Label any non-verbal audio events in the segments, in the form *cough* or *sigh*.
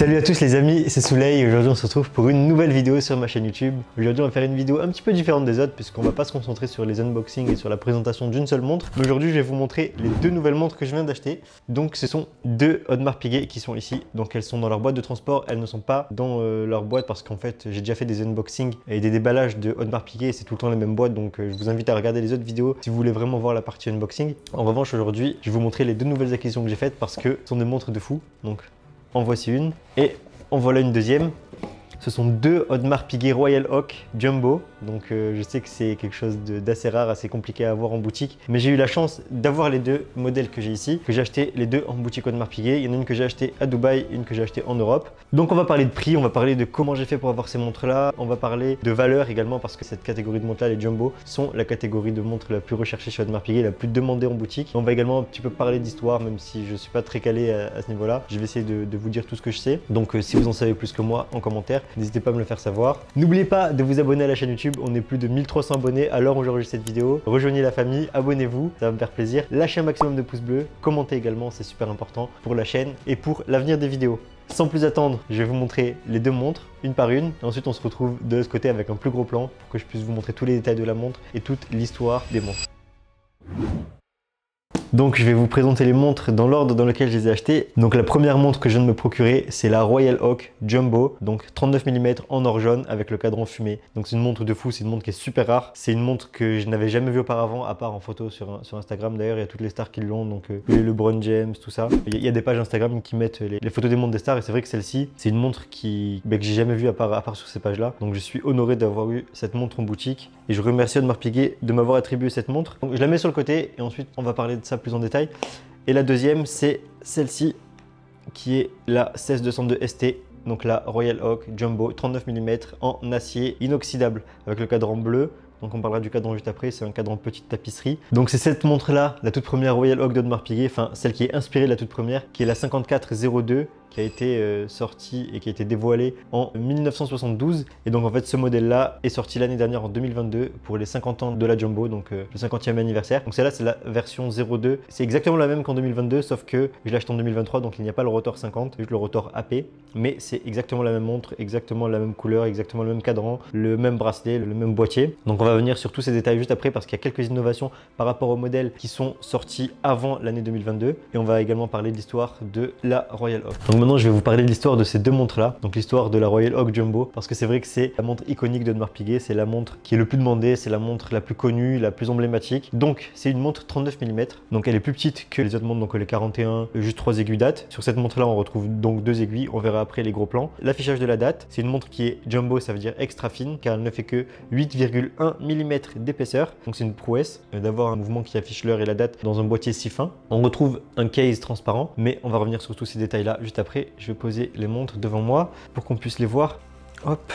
Salut à tous les amis, c'est Souley et aujourd'hui on se retrouve pour une nouvelle vidéo sur ma chaîne YouTube. Aujourd'hui on va faire une vidéo un petit peu différente des autres puisqu'on va pas se concentrer sur les unboxings et sur la présentation d'une seule montre. Mais aujourd'hui je vais vous montrer les deux nouvelles montres que je viens d'acheter. Donc ce sont deux Audemars Piguet qui sont ici. Donc elles sont dans leur boîte de transport, elles ne sont pas dans euh, leur boîte parce qu'en fait j'ai déjà fait des unboxings et des déballages de Audemars Piguet et c'est tout le temps les mêmes boîtes donc euh, je vous invite à regarder les autres vidéos si vous voulez vraiment voir la partie unboxing. En revanche aujourd'hui je vais vous montrer les deux nouvelles acquisitions que j'ai faites parce que ce sont des montres de fou. Donc en voici une et en voilà une deuxième. Ce sont deux Audemars Piguet Royal Oak Jumbo. Donc euh, je sais que c'est quelque chose d'assez rare, assez compliqué à avoir en boutique. Mais j'ai eu la chance d'avoir les deux modèles que j'ai ici, que j'ai acheté les deux en boutique Audemars Piguet. Il y en a une que j'ai acheté à Dubaï, une que j'ai acheté en Europe. Donc on va parler de prix, on va parler de comment j'ai fait pour avoir ces montres-là. On va parler de valeur également parce que cette catégorie de montres-là, les Jumbo, sont la catégorie de montres la plus recherchée chez Audemars Piguet, la plus demandée en boutique. On va également un petit peu parler d'histoire, même si je suis pas très calé à, ce niveau-là. Je vais essayer de, vous dire tout ce que je sais. Donc euh, si vous en savez plus que moi en commentaire, n'hésitez pas à me le faire savoir N'oubliez pas de vous abonner à la chaîne YouTube, on est plus de 1300 abonnés à l'heure où j'enregistre cette vidéo. Rejoignez la famille, abonnez-vous, ça va me faire plaisir. Lâchez un maximum de pouces bleus, commentez également, c'est super important pour la chaîne et pour l'avenir des vidéos. Sans plus attendre, je vais vous montrer les deux montres, une par une. Et ensuite, on se retrouve de l'autre côté avec un plus gros plan pour que je puisse vous montrer tous les détails de la montre et toute l'histoire des montres. Donc je vais vous présenter les montres dans l'ordre dans lequel je les ai achetées. Donc la première montre que je viens de me procurer, c'est la Royal Oak Jumbo, donc 39 mm en or jaune avec le cadran fumé. Donc c'est une montre de fou, c'est une montre qui est super rare. C'est une montre que je n'avais jamais vue auparavant, à part en photo sur, sur Instagram. D'ailleurs, il y a toutes les stars qui l'ont, donc euh, les LeBron James, tout ça. Il y, a des pages Instagram qui mettent les, photos des montres des stars et c'est vrai que celle-ci, c'est une montre qui, bah, que j'ai jamais vue à part, à part sur ces pages-là. Donc je suis honoré d'avoir eu cette montre en boutique et je remercie Audemars Piguet de m'avoir attribué cette montre. Donc je la mets sur le côté et ensuite on va parler de ça plus en détail. Et la deuxième, c'est celle-ci, qui est la 16202 ST, donc la Royal Oak Jumbo 39 mm en acier inoxydable avec le cadran bleu. Donc on parlera du cadran juste après, c'est un cadran petite tapisserie. Donc c'est cette montre-là, la toute première Royal Oak d'Audemars Piguet, enfin celle qui est inspirée de la toute première, qui est la 5402 qui a été euh, sorti et qui a été dévoilé en 1972. Et donc en fait ce modèle-là est sorti l'année dernière en 2022 pour les 50 ans de la Jumbo, donc euh, le 50e anniversaire. Donc celle-là c'est la version 02. C'est exactement la même qu'en 2022, sauf que je l'ai acheté en 2023, donc il n'y a pas le rotor 50, juste le rotor AP. Mais c'est exactement la même montre, exactement la même couleur, exactement le même cadran, le même bracelet, le même boîtier. Donc on va venir sur tous ces détails juste après parce qu'il y a quelques innovations par rapport aux modèles qui sont sortis avant l'année 2022. Et on va également parler de l'histoire de la Royal Oak maintenant, je vais vous parler de l'histoire de ces deux montres-là. Donc l'histoire de la Royal Oak Jumbo, parce que c'est vrai que c'est la montre iconique de Audemars Piguet. C'est la montre qui est le plus demandée, c'est la montre la plus connue, la plus emblématique. Donc c'est une montre 39 mm. Donc elle est plus petite que les autres montres, donc les 41, juste 3 aiguilles date. Sur cette montre-là, on retrouve donc deux aiguilles. On verra après les gros plans. L'affichage de la date, c'est une montre qui est jumbo, ça veut dire extra fine, car elle ne fait que 8,1 mm d'épaisseur. Donc c'est une prouesse euh, d'avoir un mouvement qui affiche l'heure et la date dans un boîtier si fin. On retrouve un case transparent, mais on va revenir sur tous ces détails-là juste après je vais poser les montres devant moi pour qu'on puisse les voir. Hop.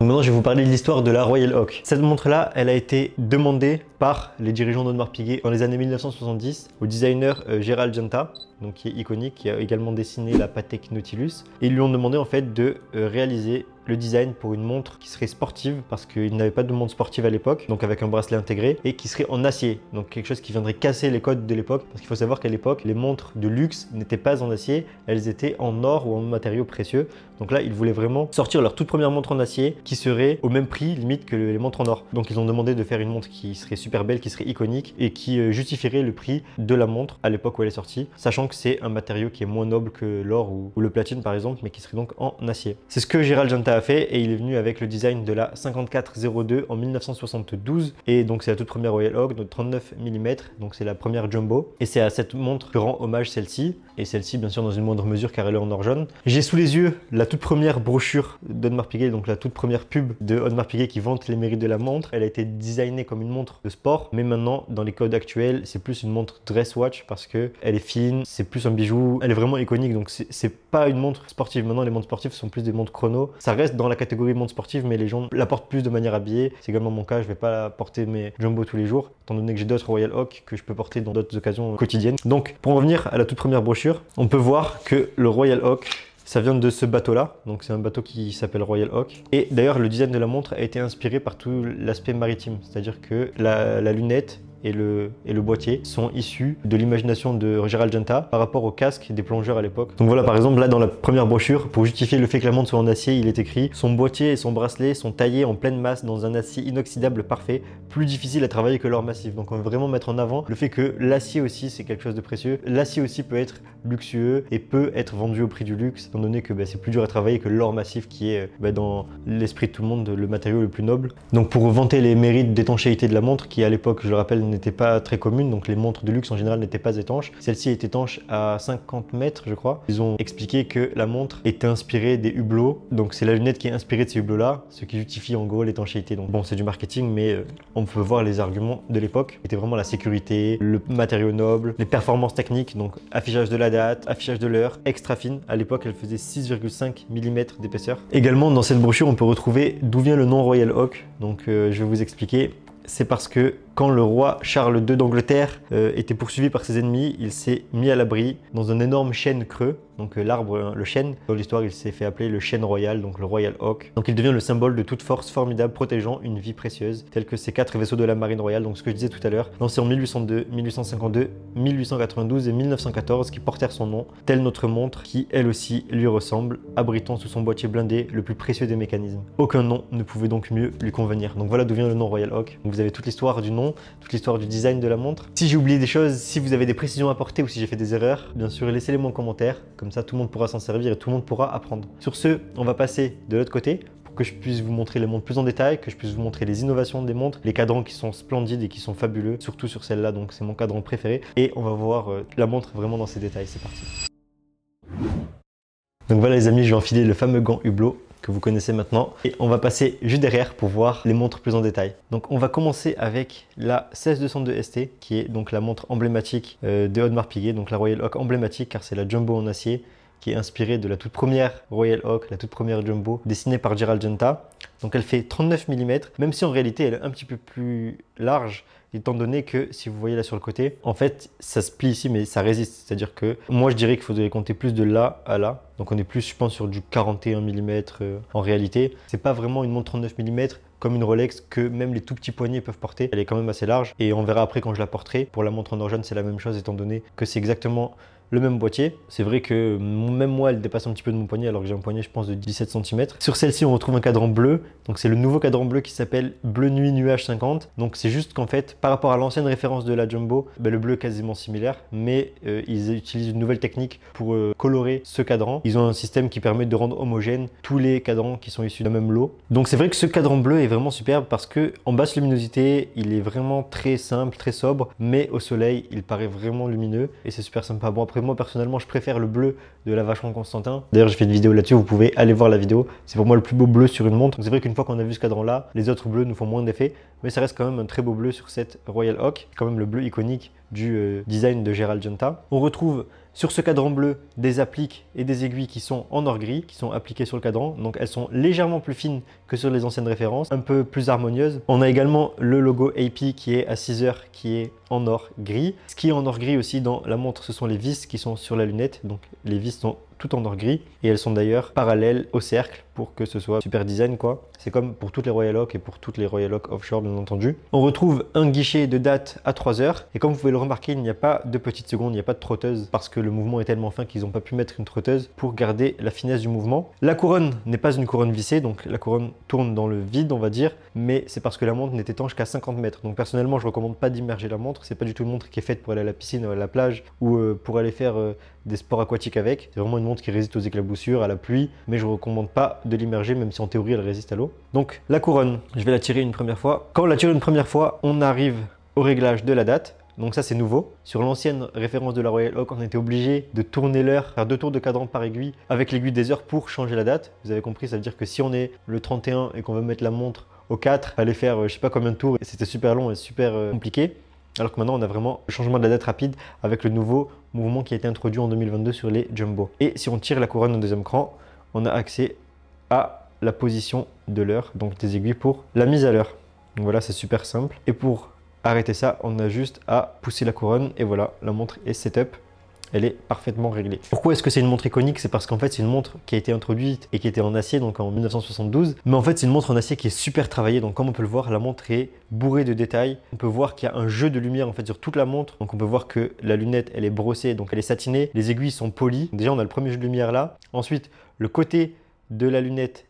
maintenant, je vais vous parler de l'histoire de la Royal Oak. Cette montre-là, elle a été demandée par les dirigeants d'Audemars Piguet dans les années 1970 au designer euh, Gérald Genta, donc qui est iconique, qui a également dessiné la Patek Nautilus. Et ils lui ont demandé en fait de euh, réaliser le design pour une montre qui serait sportive parce qu'il n'avait pas de montre sportive à l'époque, donc avec un bracelet intégré et qui serait en acier, donc quelque chose qui viendrait casser les codes de l'époque parce qu'il faut savoir qu'à l'époque, les montres de luxe n'étaient pas en acier, elles étaient en or ou en matériaux précieux. Donc là, ils voulaient vraiment sortir leur toute première montre en acier qui serait au même prix limite que les montres en or. Donc ils ont demandé de faire une montre qui serait super belle, qui serait iconique et qui euh, justifierait le prix de la montre à l'époque où elle est sortie, sachant que c'est un matériau qui est moins noble que l'or ou, le platine par exemple, mais qui serait donc en acier. C'est ce que Gérald Janta fait et il est venu avec le design de la 5402 en 1972 et donc c'est la toute première Royal Oak de 39 mm, donc c'est la première jumbo et c'est à cette montre que rend hommage celle-ci et celle-ci bien sûr dans une moindre mesure car elle est en or jaune. J'ai sous les yeux la toute première brochure d'Audemars Piguet, donc la toute première pub de Audemars Piguet qui vante les mérites de la montre. Elle a été designée comme une montre de sport, mais maintenant dans les codes actuels c'est plus une montre dress watch parce que elle est fine, c'est plus un bijou, elle est vraiment iconique donc c'est pas une montre sportive. Maintenant les montres sportives sont plus des montres chrono. Ça reste dans la catégorie montre sportive mais les gens la portent plus de manière habillée. C'est également mon cas, je vais pas porter mes jumbo tous les jours étant donné que j'ai d'autres Royal Oak que je peux porter dans d'autres occasions quotidiennes. Donc pour revenir à la toute première brochure, on peut voir que le Royal Oak ça vient de ce bateau-là, donc c'est un bateau qui s'appelle Royal Oak. Et d'ailleurs, le design de la montre a été inspiré par tout l'aspect maritime, c'est-à-dire que la, lunette et le, et le boîtier sont issus de l'imagination de Gérald Genta par rapport au casque des plongeurs à l'époque. Donc voilà, par exemple, là dans la première brochure, pour justifier le fait que la montre soit en acier, il est écrit Son boîtier et son bracelet sont taillés en pleine masse dans un acier inoxydable parfait, plus difficile à travailler que l'or massif. Donc on veut vraiment mettre en avant le fait que l'acier aussi c'est quelque chose de précieux. L'acier aussi peut être luxueux et peut être vendu au prix du luxe, étant donné que bah, c'est plus dur à travailler que l'or massif qui est bah, dans l'esprit de tout le monde le matériau le plus noble. Donc pour vanter les mérites d'étanchéité de la montre, qui à l'époque, je le rappelle, n'était pas très commune, donc les montres de luxe en général n'étaient pas étanches. Celle-ci est étanche à 50 mètres, je crois. Ils ont expliqué que la montre était inspirée des hublots, donc c'est la lunette qui est inspirée de ces hublots-là, ce qui justifie en gros l'étanchéité. Bon, c'est du marketing, mais euh, on peut voir les arguments de l'époque. C'était vraiment la sécurité, le matériau noble, les performances techniques, donc affichage de la date, affichage de l'heure, extra fine. À l'époque, elle faisait 6,5 mm d'épaisseur. Également, dans cette brochure, on peut retrouver d'où vient le nom Royal Oak. Donc euh, je vais vous expliquer. C'est parce que quand le roi Charles II d'Angleterre euh, était poursuivi par ses ennemis, il s'est mis à l'abri dans un énorme chêne creux, donc euh, l'arbre, hein, le chêne. Dans l'histoire, il s'est fait appeler le chêne royal, donc le Royal Oak. Donc il devient le symbole de toute force formidable protégeant une vie précieuse, telle que ces quatre vaisseaux de la marine royale, donc ce que je disais tout à l'heure, lancés en 1802, 1852, 1892 et 1914, qui portèrent son nom, telle notre montre qui, elle aussi, lui ressemble, abritant sous son boîtier blindé le plus précieux des mécanismes. Aucun nom ne pouvait donc mieux lui convenir. Donc voilà d'où vient le nom Royal Oak. vous avez toute l'histoire du nom toute l'histoire du design de la montre. Si j'ai oublié des choses, si vous avez des précisions à apporter ou si j'ai fait des erreurs, bien sûr, laissez-les moi en commentaire. Comme ça, tout le monde pourra s'en servir et tout le monde pourra apprendre. Sur ce, on va passer de l'autre côté pour que je puisse vous montrer les montres plus en détail, que je puisse vous montrer les innovations des montres, les cadrans qui sont splendides et qui sont fabuleux, surtout sur celle-là, donc c'est mon cadran préféré. Et on va voir euh, la montre vraiment dans ses détails. C'est parti. Donc voilà les amis, je vais enfiler le fameux gant Hublot que vous connaissez maintenant. Et on va passer juste derrière pour voir les montres plus en détail. Donc on va commencer avec la 16202 ST, qui est donc la montre emblématique euh, de Audemars Piguet, donc la Royal Oak emblématique car c'est la Jumbo en acier qui est inspirée de la toute première Royal Oak, la toute première Jumbo, dessinée par Gerald Genta. Donc elle fait 39 mm, même si en réalité elle est un petit peu plus large, étant donné que si vous voyez là sur le côté, en fait ça se plie ici mais ça résiste. C'est-à-dire que moi je dirais qu'il faudrait compter plus de là à là. Donc on est plus je pense sur du 41 mm euh, en réalité. C'est pas vraiment une montre 39 mm comme une Rolex que même les tout petits poignets peuvent porter. Elle est quand même assez large et on verra après quand je la porterai. Pour la montre en organe c'est la même chose étant donné que c'est exactement le même boîtier. C'est vrai que même moi, elle dépasse un petit peu de mon poignet, alors que j'ai un poignet, je pense, de 17 cm. Sur celle-ci, on retrouve un cadran bleu. Donc, c'est le nouveau cadran bleu qui s'appelle Bleu Nuit Nuage 50. Donc, c'est juste qu'en fait, par rapport à l'ancienne référence de la Jumbo, ben, le bleu est quasiment similaire, mais euh, ils utilisent une nouvelle technique pour euh, colorer ce cadran. Ils ont un système qui permet de rendre homogène tous les cadrans qui sont issus d'un même lot. Donc, c'est vrai que ce cadran bleu est vraiment superbe parce que en basse luminosité, il est vraiment très simple, très sobre, mais au soleil, il paraît vraiment lumineux et c'est super sympa. Bon, après, moi personnellement je préfère le bleu de la Vacheron Constantin. D'ailleurs j'ai fait une vidéo là-dessus, vous pouvez aller voir la vidéo. C'est pour moi le plus beau bleu sur une montre. C'est vrai qu'une fois qu'on a vu ce cadran là, les autres bleus nous font moins d'effet, mais ça reste quand même un très beau bleu sur cette Royal Oak, quand même le bleu iconique du euh, design de Gérald Genta. On retrouve sur ce cadran bleu des appliques et des aiguilles qui sont en or gris, qui sont appliquées sur le cadran. Donc elles sont légèrement plus fines que sur les anciennes références, un peu plus harmonieuses. On a également le logo AP qui est à 6 heures, qui est en or gris. Ce qui est en or gris aussi dans la montre, ce sont les vis qui sont sur la lunette. Donc les vis sont tout en or gris et elles sont d'ailleurs parallèles au cercle pour que ce soit super design quoi. C'est comme pour toutes les Royal Oak et pour toutes les Royal Oak offshore bien entendu. On retrouve un guichet de date à 3 heures et comme vous pouvez le remarquer il n'y a pas de petites secondes, il n'y a pas de trotteuse parce que le mouvement est tellement fin qu'ils n'ont pas pu mettre une trotteuse pour garder la finesse du mouvement. La couronne n'est pas une couronne vissée donc la couronne tourne dans le vide on va dire mais c'est parce que la montre n'est étanche qu'à 50 mètres. Donc personnellement je recommande pas d'immerger la montre, c'est pas du tout une montre qui est faite pour aller à la piscine ou à la plage ou euh, pour aller faire euh, des sports aquatiques avec. C'est vraiment une montre qui résiste aux éclaboussures, à la pluie, mais je ne recommande pas de l'immerger, même si en théorie elle résiste à l'eau. Donc la couronne, je vais la tirer une première fois. Quand on la tire une première fois, on arrive au réglage de la date. Donc ça c'est nouveau. Sur l'ancienne référence de la Royal Oak, on était obligé de tourner l'heure, faire deux tours de cadran par aiguille avec l'aiguille des heures pour changer la date. Vous avez compris, ça veut dire que si on est le 31 et qu'on veut mettre la montre au 4, fallait faire euh, je sais pas combien de tours et c'était super long et super euh, compliqué. Alors que maintenant, on a vraiment le changement de la date rapide avec le nouveau mouvement qui a été introduit en 2022 sur les Jumbo. Et si on tire la couronne au deuxième cran, on a accès à la position de l'heure, donc des aiguilles pour la mise à l'heure. Donc voilà, c'est super simple. Et pour arrêter ça, on a juste à pousser la couronne et voilà, la montre est setup. Elle est parfaitement réglée. Pourquoi est-ce que c'est une montre iconique? C'est parce qu'en fait c'est une montre qui a été introduite et qui était en acier donc en 1972. Mais en fait c'est une montre en acier qui est super travaillée donc comme on peut le voir la montre est bourrée de détails. On peut voir qu'il y a un jeu de lumière en fait sur toute la montre. Donc on peut voir que la lunette elle est brossée donc elle est satinée. Les aiguilles sont polies. Déjà on a le premier jeu de lumière là. Ensuite le côté de la lunette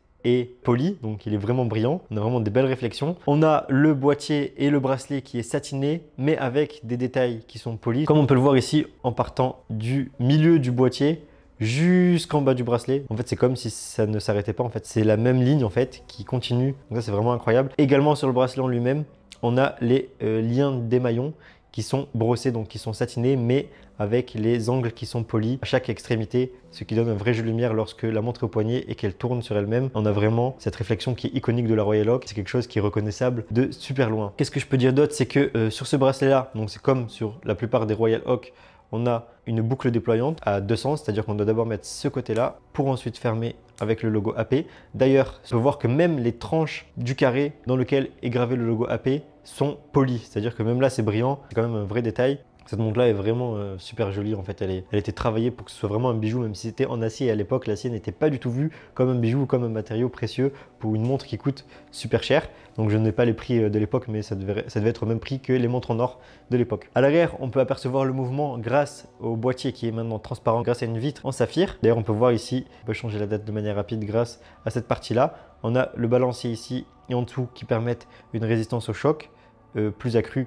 poli, donc il est vraiment brillant. On a vraiment des belles réflexions. On a le boîtier et le bracelet qui est satiné, mais avec des détails qui sont polis. Comme on peut le voir ici, en partant du milieu du boîtier jusqu'en bas du bracelet. En fait, c'est comme si ça ne s'arrêtait pas. En fait, c'est la même ligne en fait qui continue. Donc ça, c'est vraiment incroyable. Également sur le bracelet en lui-même, on a les euh, liens des maillons qui sont brossés, donc qui sont satinés, mais avec les angles qui sont polis à chaque extrémité, ce qui donne un vrai jeu de lumière lorsque la montre est au poignet et qu'elle tourne sur elle-même. On a vraiment cette réflexion qui est iconique de la Royal Oak, c'est quelque chose qui est reconnaissable de super loin. Qu'est-ce que je peux dire d'autre? C'est que euh, sur ce bracelet-là, donc c'est comme sur la plupart des Royal Oak, on a une boucle déployante à deux sens, c'est-à-dire qu'on doit d'abord mettre ce côté-là pour ensuite fermer avec le logo AP. D'ailleurs, on peut voir que même les tranches du carré dans lequel est gravé le logo AP sont polies, c'est-à-dire que même là c'est brillant, c'est quand même un vrai détail. Cette montre-là est vraiment euh, super jolie. En fait, elle, été travaillée pour que ce soit vraiment un bijou, même si c'était en acier. à l'époque, l'acier n'était pas du tout vu comme un bijou ou comme un matériau précieux pour une montre qui coûte super cher. Donc, je n'ai pas les prix euh, de l'époque, mais ça devait, être au même prix que les montres en or de l'époque. À l'arrière, on peut apercevoir le mouvement grâce au boîtier qui est maintenant transparent grâce à une vitre en saphir. D'ailleurs, on peut voir ici, on peut changer la date de manière rapide grâce à cette partie-là. On a le balancier ici et en dessous qui permettent une résistance au choc euh, plus accrue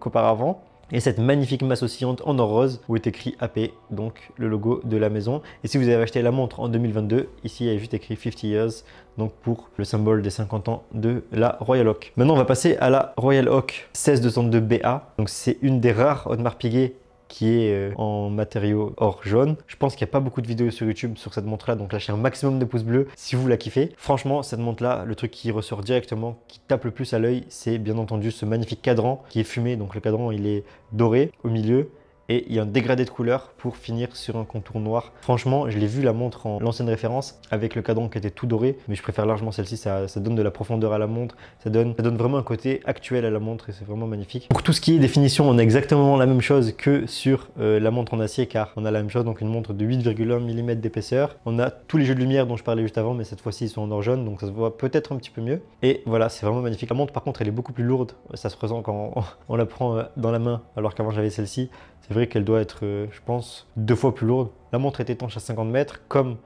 qu'auparavant et cette magnifique masse oscillante en or rose où est écrit AP, donc le logo de la maison. Et si vous avez acheté la montre en 2022, ici il y a juste écrit 50 years, donc pour le symbole des 50 ans de la Royal Oak. Maintenant on va passer à la Royal Oak 162BA, donc c'est une des rares Audemars Piguet qui est euh, en matériaux or jaune. Je pense qu'il n'y a pas beaucoup de vidéos sur YouTube sur cette montre là, donc lâchez un maximum de pouces bleus si vous la kiffez. Franchement, cette montre là, le truc qui ressort directement, qui tape le plus à l'œil, c'est bien entendu ce magnifique cadran qui est fumé. Donc le cadran, il est doré au milieu et il y a un dégradé de couleur pour finir sur un contour noir. Franchement, je l'ai vu la montre en l'ancienne référence avec le cadran qui était tout doré, mais je préfère largement celle-ci, ça, donne de la profondeur à la montre, ça donne, vraiment un côté actuel à la montre et c'est vraiment magnifique. Pour tout ce qui est définition, on a exactement la même chose que sur euh, la montre en acier car on a la même chose, donc une montre de 8,1 mm d'épaisseur. On a tous les jeux de lumière dont je parlais juste avant, mais cette fois-ci ils sont en or jaune, donc ça se voit peut-être un petit peu mieux. Et voilà, c'est vraiment magnifique. La montre par contre, elle est beaucoup plus lourde, ça se ressent quand on *laughs* la prend euh, dans la main, alors qu'avant j'avais celle-ci. C'est vrai qu'elle doit être, euh, je pense, deux fois plus lourde. La montre est étanche à 50 mètres, comme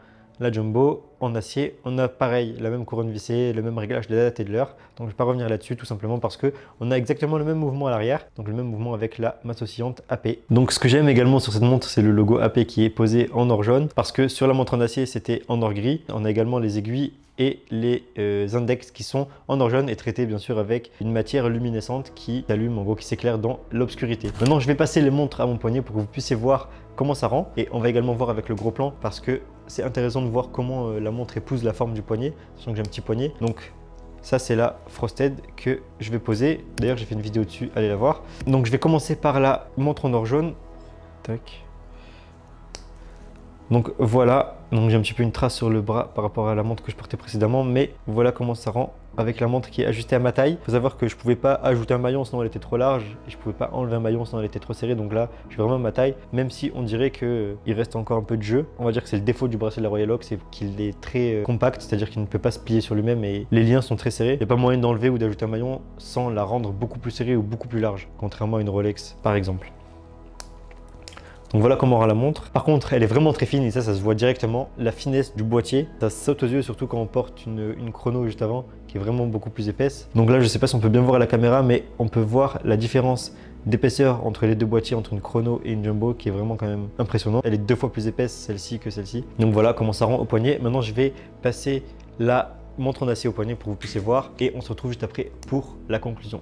la Jumbo en acier. On a pareil, la même couronne vissée, le même réglage de la date et de l'heure. Donc je ne vais pas revenir là-dessus tout simplement parce que on a exactement le même mouvement à l'arrière, donc le même mouvement avec la masse oscillante AP. Donc ce que j'aime également sur cette montre, c'est le logo AP qui est posé en or jaune parce que sur la montre en acier, c'était en or gris. On a également les aiguilles et les euh, index qui sont en or jaune et traités bien sûr avec une matière luminescente qui s'allume, en gros qui s'éclaire dans l'obscurité. Maintenant je vais passer les montres à mon poignet pour que vous puissiez voir comment ça rend et on va également voir avec le gros plan parce que c'est intéressant de voir comment euh, la montre épouse la forme du poignet, sachant que j'ai un petit poignet. Donc ça, c'est la Frosted que je vais poser. D'ailleurs, j'ai fait une vidéo dessus, allez la voir. Donc, je vais commencer par la montre en or jaune. Tac. Donc voilà, donc j'ai un petit peu une trace sur le bras par rapport à la montre que je portais précédemment, mais voilà comment ça rend avec la montre qui est ajustée à ma taille. Il faut savoir que je pouvais pas ajouter un maillon sinon elle était trop large et je pouvais pas enlever un maillon sinon elle était trop serrée. Donc là, je suis vraiment à ma taille, même si on dirait qu'il euh, reste encore un peu de jeu. On va dire que c'est le défaut du bracelet de la Royal Oak, c'est qu'il est très euh, compact, c'est-à-dire qu'il ne peut pas se plier sur lui-même et les liens sont très serrés. Il n'y a pas moyen d'enlever ou d'ajouter un maillon sans la rendre beaucoup plus serrée ou beaucoup plus large, contrairement à une Rolex par exemple. Donc voilà comment rend la montre. Par contre, elle est vraiment très fine et ça, ça se voit directement. La finesse du boîtier, ça saute aux yeux, surtout quand on porte une, chrono juste avant, qui est vraiment beaucoup plus épaisse. Donc là, je sais pas si on peut bien voir à la caméra, mais on peut voir la différence d'épaisseur entre les deux boîtiers, entre une chrono et une jumbo, qui est vraiment quand même impressionnant. Elle est deux fois plus épaisse, celle-ci, que celle-ci. Donc voilà comment ça rend au poignet. Maintenant, je vais passer la montre en acier au poignet pour que vous puissiez voir et on se retrouve juste après pour la conclusion.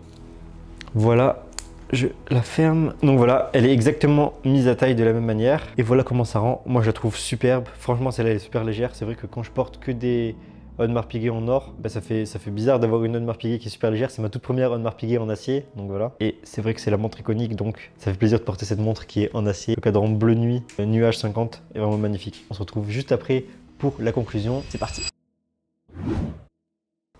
Voilà je la ferme. Donc voilà, elle est exactement mise à taille de la même manière. Et voilà comment ça rend. Moi, je la trouve superbe. Franchement, celle-là, est super légère. C'est vrai que quand je porte que des Audemars Piguet en or, bah, ça, fait, ça fait bizarre d'avoir une Audemars Piguet qui est super légère. C'est ma toute première Audemars Piguet en acier. Donc voilà. Et c'est vrai que c'est la montre iconique. Donc ça fait plaisir de porter cette montre qui est en acier. Le cadran bleu nuit, nuage 50 est vraiment magnifique. On se retrouve juste après pour la conclusion. C'est parti.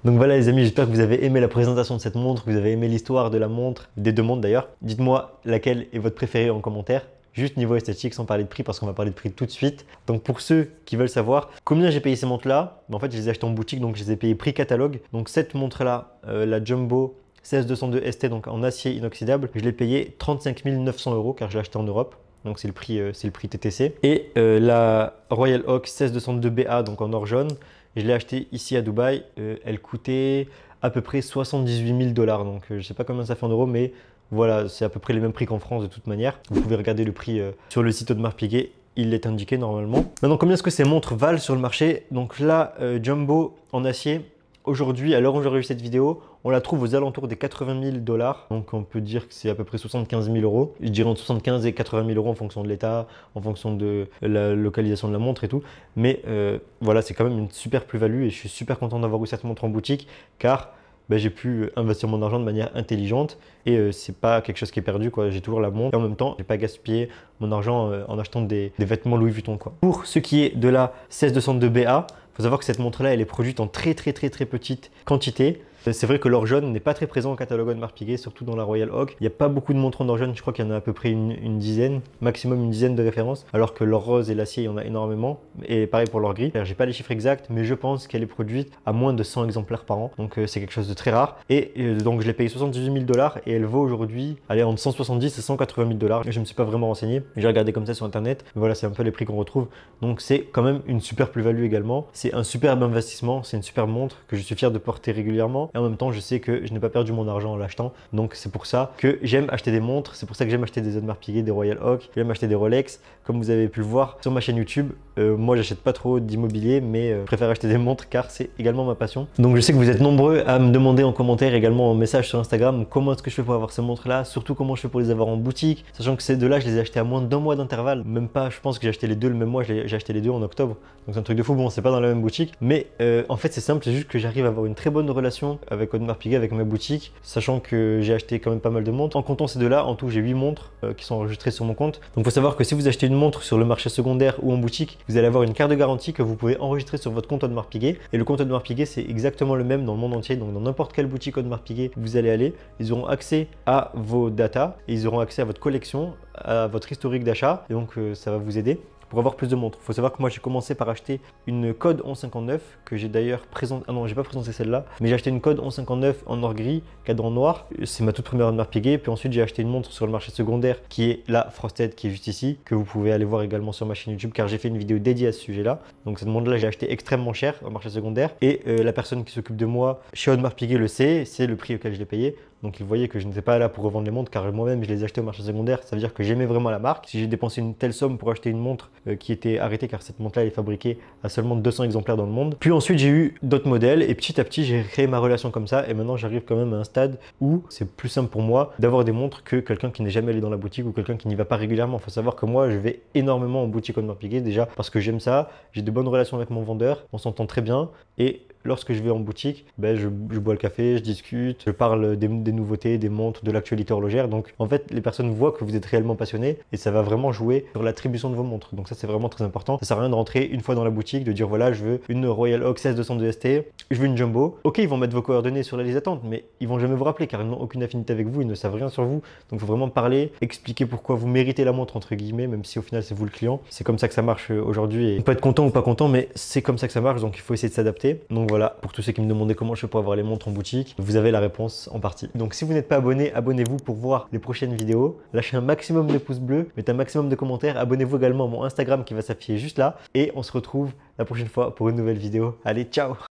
Donc voilà les amis, j'espère que vous avez aimé la présentation de cette montre, que vous avez aimé l'histoire de la montre, des deux montres d'ailleurs. Dites-moi laquelle est votre préférée en commentaire. juste niveau esthétique sans parler de prix parce qu'on va parler de prix tout de suite. Donc pour ceux qui veulent savoir combien j'ai payé ces montres là, ben, en fait je les ai achetées en boutique donc je les ai payées prix catalogue. Donc cette montre là, euh, la Jumbo 16202 ST donc en acier inoxydable, je l'ai payé 35 900 euros car je l'ai acheté en Europe. Donc c'est le prix, euh, TTC. Et euh, la Royal Oak 16202 BA donc en or jaune, je l'ai acheté ici à Dubaï. elle coûtait à peu près 78 000 dollars. Donc je sais pas combien ça fait en euros, mais voilà, c'est à peu près les mêmes prix qu'en France de toute manière. Vous pouvez regarder le prix euh, sur le site Audemars Piguet, il est indiqué normalement. Maintenant, combien est-ce que ces montres valent sur le marché? Donc là, euh, Jumbo en acier, aujourd'hui, à l'heure où j'aurais cette vidéo, on la trouve aux alentours des 80 000 dollars. Donc on peut dire que c'est à peu près 75 000 euros. Je dirais entre 75 et 80 000 euros en fonction de l'état, en fonction de la localisation de la montre et tout. Mais euh, voilà, c'est quand même une super plus-value et je suis super content d'avoir eu cette montre en boutique car ben, j'ai pu investir mon argent de manière intelligente et ce euh, c'est pas quelque chose qui est perdu. J'ai toujours la montre et en même temps j'ai pas gaspillé mon argent euh, en achetant des, vêtements Louis Vuitton. Pour ce qui est de la 162BA, faut savoir que cette montre là elle est produite en très très très très petite quantité c'est vrai que l'or jaune n'est pas très présent au catalogue de Marc Piguet, surtout dans la Royal Oak. Il n'y a pas beaucoup de montres en or jaune, je crois qu'il y en a à peu près une, dizaine, maximum une dizaine de références, alors que l'or rose et l'acier, il y en a énormément. Et pareil pour l'or gris. J'ai pas les chiffres exacts, mais je pense qu'elle est produite à moins de 100 exemplaires par an. Donc euh, c'est quelque chose de très rare. Et euh, donc je l'ai payé 78 000 dollars et elle vaut aujourd'hui, aller entre 170 et 180 000 dollars. Je ne me suis pas vraiment renseigné. J'ai regardé comme ça sur internet. voilà, c'est un peu les prix qu'on retrouve. Donc c'est quand même une super plus-value également. C'est un superbe investissement. C'est une super montre que je suis fier de porter régulièrement. Et en même temps, je sais que je n'ai pas perdu mon argent en l'achetant. Donc c'est pour ça que j'aime acheter des montres, c'est pour ça que j'aime acheter des Audemars Piguet, des Royal Oak, j'aime acheter des Rolex. Comme vous avez pu le voir sur ma chaîne YouTube, euh, moi j'achète pas trop d'immobilier, mais euh, je préfère acheter des montres car c'est également ma passion. Donc je sais que vous êtes nombreux à me demander en commentaire, également en message sur Instagram, comment est-ce que je fais pour avoir ces montres là, surtout comment je fais pour les avoir en boutique, sachant que ces deux-là, je les ai achetés à moins d'un mois d'intervalle, même pas, je pense que j'ai acheté les deux le même mois, j'ai acheté les deux en octobre. Donc c'est un truc de fou, bon c'est pas dans la même boutique, mais euh, en fait c'est simple, c'est juste que j'arrive à avoir une très bonne relation avec Audemars Piguet, avec ma boutique, sachant que j'ai acheté quand même pas mal de montres. En comptant ces deux-là, en tout, j'ai 8 montres euh, qui sont enregistrées sur mon compte. Donc, il faut savoir que si vous achetez une montre sur le marché secondaire ou en boutique, vous allez avoir une carte de garantie que vous pouvez enregistrer sur votre compte Audemars Piguet. Et le compte Audemars Piguet, c'est exactement le même dans le monde entier. Donc, dans n'importe quelle boutique Audemars Piguet, vous allez aller, ils auront accès à vos datas, et ils auront accès à votre collection, à votre historique d'achat. Et donc, euh, ça va vous aider pour avoir plus de montres. Il faut savoir que moi j'ai commencé par acheter une code 1159 que j'ai d'ailleurs présenté. Ah non, j'ai pas présenté celle-là, mais j'ai acheté une code 1159 en or gris, cadran noir. C'est ma toute première marque Piguet. Puis ensuite j'ai acheté une montre sur le marché secondaire qui est la Frosted qui est juste ici, que vous pouvez aller voir également sur ma chaîne YouTube car j'ai fait une vidéo dédiée à ce sujet-là. Donc cette montre-là j'ai acheté extrêmement cher au marché secondaire et euh, la personne qui s'occupe de moi chez Audemars Piguet le sait, c'est le prix auquel je l'ai payé. Donc il voyait que je n'étais pas là pour revendre les montres car moi-même je les achetais au marché secondaire. Ça veut dire que j'aimais vraiment la marque. Si j'ai dépensé une telle somme pour acheter une montre euh, qui était arrêtée car cette montre-là est fabriquée à seulement 200 exemplaires dans le monde. Puis ensuite j'ai eu d'autres modèles et petit à petit j'ai créé ma relation comme ça et maintenant j'arrive quand même à un stade où c'est plus simple pour moi d'avoir des montres que quelqu'un qui n'est jamais allé dans la boutique ou quelqu'un qui n'y va pas régulièrement. Il faut savoir que moi je vais énormément en boutique Audemars Piguet déjà parce que j'aime ça, j'ai de bonnes relations avec mon vendeur, on s'entend très bien et lorsque je vais en boutique, ben, je, bois le café, je discute, je parle des, nouveautés, des montres, de l'actualité horlogère. Donc en fait, les personnes voient que vous êtes réellement passionné et ça va vraiment jouer sur l'attribution de vos montres. Donc ça, c'est vraiment très important. Ça sert à rien de rentrer une fois dans la boutique, de dire voilà, je veux une Royal Oak 16202 ST, je veux une Jumbo. Ok, ils vont mettre vos coordonnées sur la liste d'attente, mais ils vont jamais vous rappeler car ils n'ont aucune affinité avec vous, ils ne savent rien sur vous. Donc faut vraiment parler, expliquer pourquoi vous méritez la montre entre guillemets, même si au final c'est vous le client. C'est comme ça que ça marche euh, aujourd'hui et on peut être content ou pas content, mais c'est comme ça que ça marche. Donc il faut essayer de s'adapter. Donc voilà, pour tous ceux qui me demandez comment je pour avoir les montres en boutique, vous avez la réponse en partie. Donc si vous n'êtes pas abonné, abonnez-vous pour voir les prochaines vidéos. Lâchez un maximum de pouces bleus, mettez un maximum de commentaires. Abonnez-vous également à mon Instagram qui va s'afficher juste là. Et on se retrouve la prochaine fois pour une nouvelle vidéo. Allez, ciao